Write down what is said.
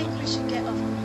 think we should get off